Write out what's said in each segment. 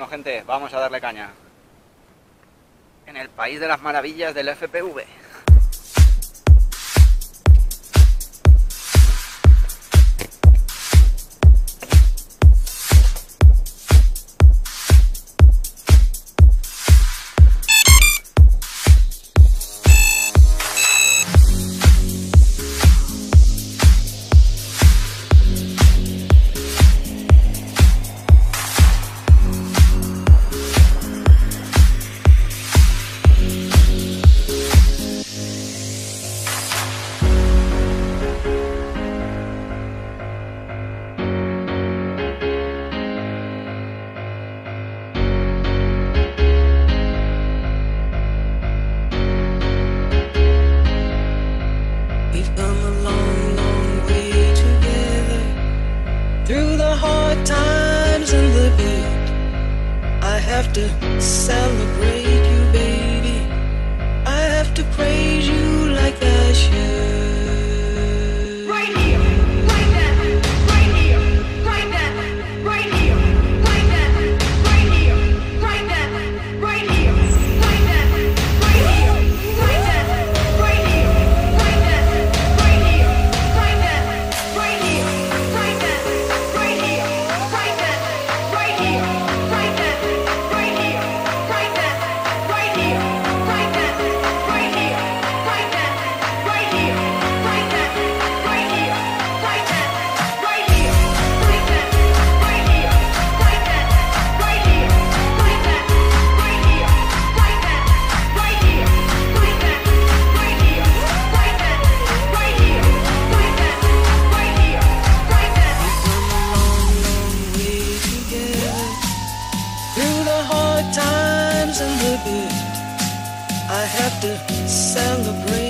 Bueno, gente, vamos a darle caña. En el país de las maravillas del FPV. long, long way together. Through the hard times and the I have to celebrate. to celebrate.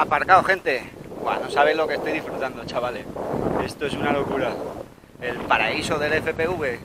Aparcado, gente. No sabéis lo que estoy disfrutando, chavales. Esto es una locura. El paraíso del FPV.